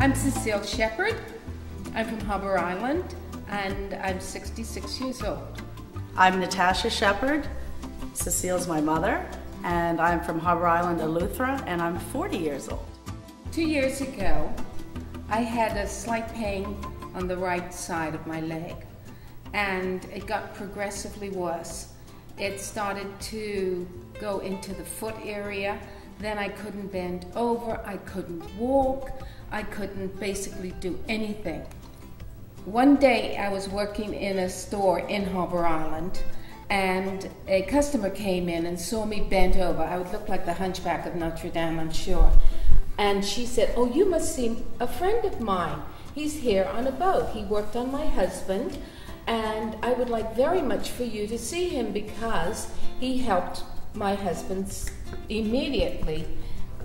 I'm Cecile Shepard. I'm from Harbour Island and I'm 66 years old. I'm Natasha Shepard. Cecile's my mother, and I'm from Harbour Island, Eleuthera, and I'm 40 years old. Two years ago, I had a slight pain on the right side of my leg, and it got progressively worse. It started to go into the foot area, then I couldn't bend over, I couldn't walk, I couldn't basically do anything. One day I was working in a store in Harbour Island and a customer came in and saw me bent over. I would look like the hunchback of Notre Dame, I'm sure. And she said, Oh, you must seem a friend of mine. He's here on a boat. He worked on my husband, and I would like very much for you to see him because he helped my husband's immediately.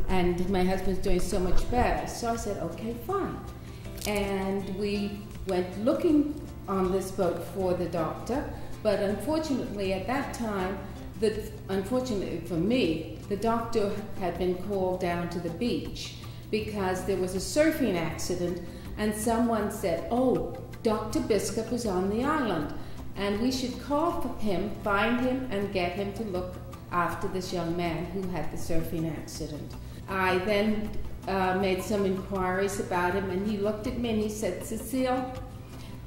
And my husband's doing so much better. So I said, Okay, fine. And we went looking on this boat for the doctor but unfortunately, at that time, the, unfortunately for me, the doctor had been called down to the beach because there was a surfing accident, and someone said, "Oh, Dr. Biscup is on the island, and we should call for him, find him, and get him to look after this young man who had the surfing accident." I then uh, made some inquiries about him, and he looked at me and he said, "Cecile."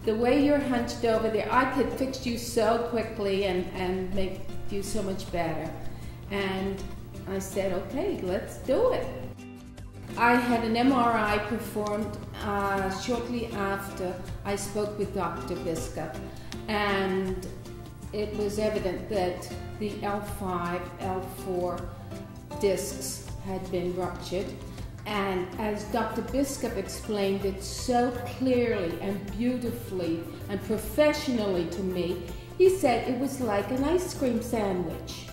the way you're hunched over there, I could fix you so quickly and, and make you so much better. And I said, okay, let's do it. I had an MRI performed uh, shortly after I spoke with Dr. Biscup, and it was evident that the L5, L4 discs had been ruptured and as Dr. Biscup explained it so clearly and beautifully and professionally to me, he said it was like an ice cream sandwich.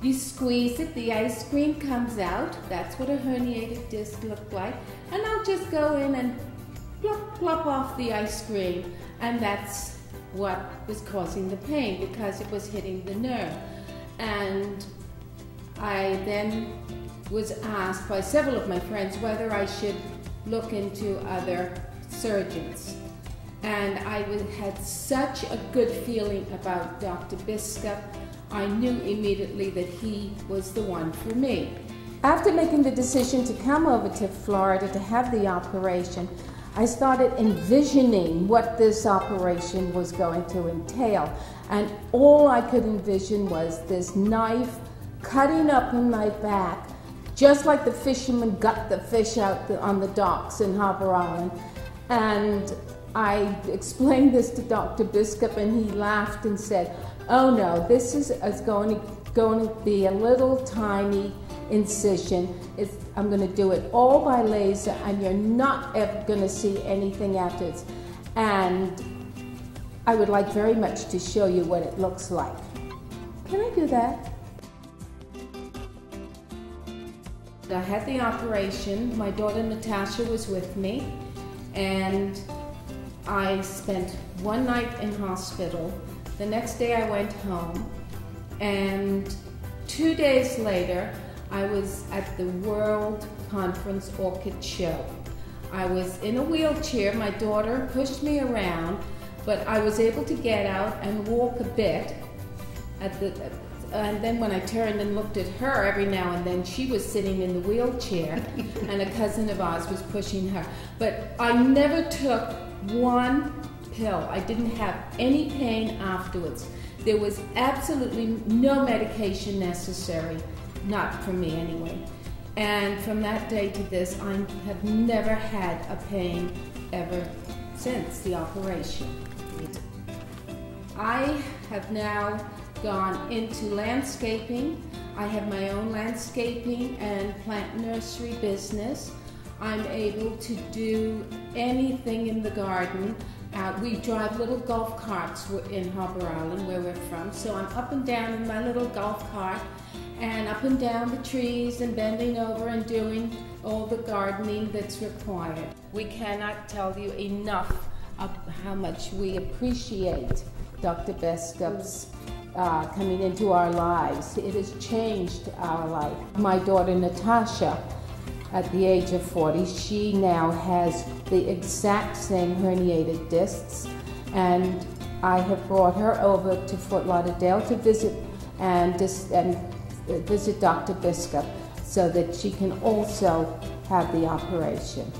You squeeze it, the ice cream comes out. That's what a herniated disc looked like. And I'll just go in and plop, plop off the ice cream. And that's what was causing the pain because it was hitting the nerve. And I then was asked by several of my friends whether I should look into other surgeons. And I had such a good feeling about Dr. Biscup, I knew immediately that he was the one for me. After making the decision to come over to Florida to have the operation, I started envisioning what this operation was going to entail. And all I could envision was this knife cutting up in my back just like the fishermen gut the fish out on the docks in Harbour Island. And I explained this to Dr. Biscup, and he laughed and said, Oh no, this is, is going, to, going to be a little tiny incision. It's, I'm going to do it all by laser, and you're not ever going to see anything afterwards. And I would like very much to show you what it looks like. Can I do that? I had the operation. My daughter Natasha was with me, and I spent one night in hospital. The next day I went home, and two days later I was at the World Conference Orchid Show. I was in a wheelchair. My daughter pushed me around, but I was able to get out and walk a bit. At the, and then when I turned and looked at her every now and then, she was sitting in the wheelchair, and a cousin of ours was pushing her. But I never took one pill. I didn't have any pain afterwards. There was absolutely no medication necessary, not for me anyway. And from that day to this, I have never had a pain ever since the operation. I have now gone into landscaping. I have my own landscaping and plant nursery business. I'm able to do anything in the garden. Uh, we drive little golf carts in Harbour Island, where we're from. So I'm up and down in my little golf cart and up and down the trees and bending over and doing all the gardening that's required. We cannot tell you enough of how much we appreciate Dr. Biscup's uh, coming into our lives. It has changed our life. My daughter Natasha at the age of 40. She now has the exact same herniated discs, and I have brought her over to Fort Lauderdale to visit and, and visit Dr. Biscup so that she can also have the operation.